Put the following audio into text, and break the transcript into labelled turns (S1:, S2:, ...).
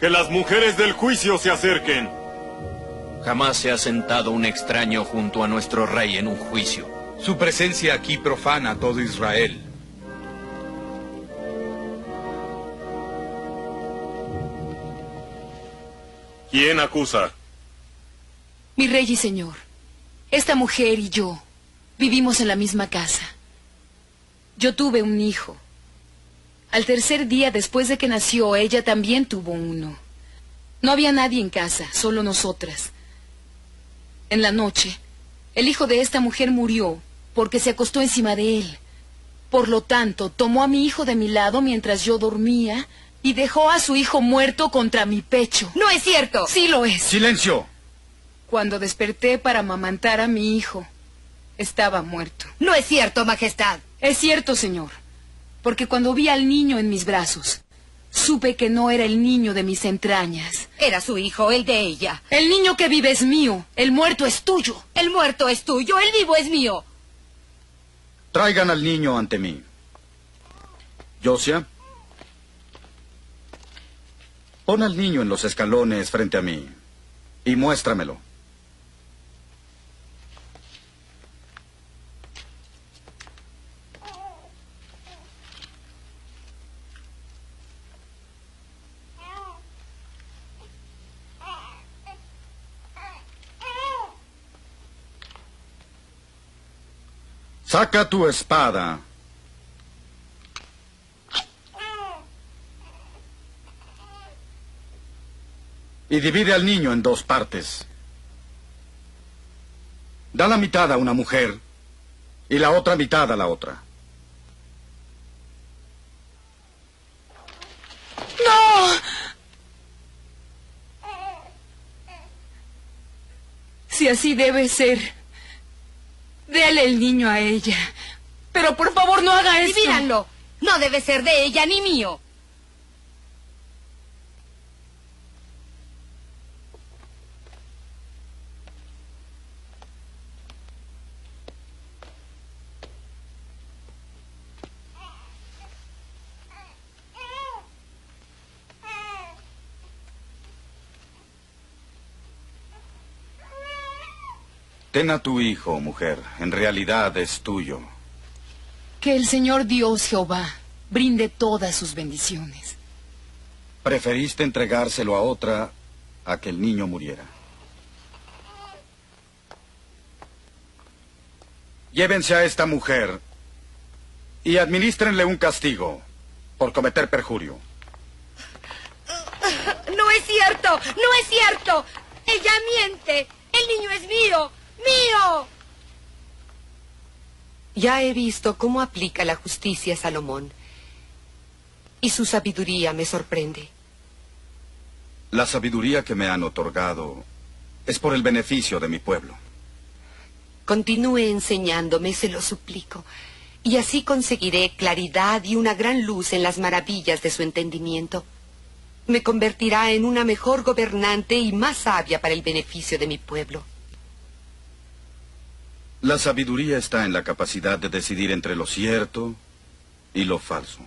S1: Que las mujeres del juicio se acerquen.
S2: Jamás se ha sentado un extraño junto a nuestro rey en un juicio.
S3: Su presencia aquí profana a todo Israel.
S1: ¿Quién acusa?
S4: Mi rey y señor, esta mujer y yo vivimos en la misma casa. Yo tuve un hijo. Al tercer día después de que nació, ella también tuvo uno. No había nadie en casa, solo nosotras. En la noche, el hijo de esta mujer murió porque se acostó encima de él. Por lo tanto, tomó a mi hijo de mi lado mientras yo dormía y dejó a su hijo muerto contra mi pecho.
S5: No es cierto.
S4: Sí lo es.
S3: ¡Silencio!
S4: Cuando desperté para amamantar a mi hijo, estaba muerto.
S5: No es cierto, Majestad.
S4: Es cierto, señor. Porque cuando vi al niño en mis brazos, supe que no era el niño de mis entrañas.
S5: Era su hijo, el de ella.
S4: El niño que vive es mío. El muerto es tuyo.
S5: El muerto es tuyo, el vivo es mío.
S6: Traigan al niño ante mí. Josia, pon al niño en los escalones frente a mí y muéstramelo. Saca tu espada. Y divide al niño en dos partes. Da la mitad a una mujer y la otra mitad a la otra.
S4: ¡No! Si así debe ser, déle el niño a ella. Pero por favor no haga esto.
S5: Divídanlo. No debe ser de ella ni mío.
S6: Ten a tu hijo, mujer. En realidad es tuyo.
S4: Que el Señor Dios Jehová brinde todas sus bendiciones.
S6: Preferiste entregárselo a otra a que el niño muriera. Llévense a esta mujer y administrenle un castigo por cometer perjurio.
S5: No es cierto, no es cierto. Ella miente. El niño es mío, mío.
S7: Ya he visto cómo aplica la justicia Salomón. Y su sabiduría me sorprende.
S6: La sabiduría que me han otorgado es por el beneficio de mi pueblo.
S7: Continúe enseñándome, se lo suplico. Y así conseguiré claridad y una gran luz en las maravillas de su entendimiento. Me convertirá en una mejor gobernante y más sabia para el beneficio de mi pueblo.
S6: La sabiduría está en la capacidad de decidir entre lo cierto y lo falso.